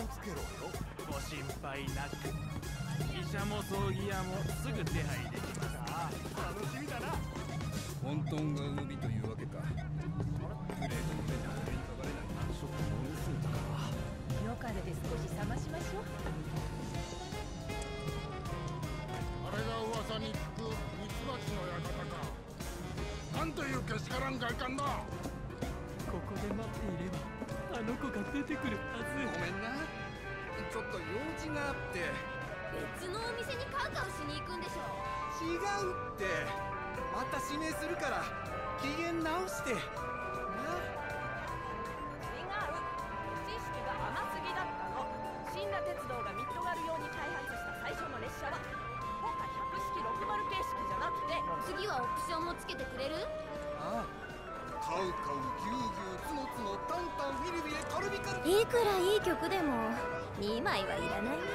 をつけろよご心配なく医者も葬儀屋もすぐ手配できます楽しみだな混沌が海というわけかプレートの上であれにかかれない難色を盗んだかよかれで少し冷ましましょうあれが噂に聞くミツバチの館かなんというけしからん外観だここで待っていればあの子が出てくるはず。ちょっと用事があって。別のお店にカウカウしに行くんでしょ。違うって。また指名するから機嫌直して。な。違う。知識が甘すぎだったの。新羅鉄道がミッドガル用に開発した最初の列車は。今回100式60形式じゃなくて。次はオプションもつけてくれる？ああ。カウカウギュウギュウツノツノタンタンフィリビレカルビカルいくらいい曲でも2枚はいらない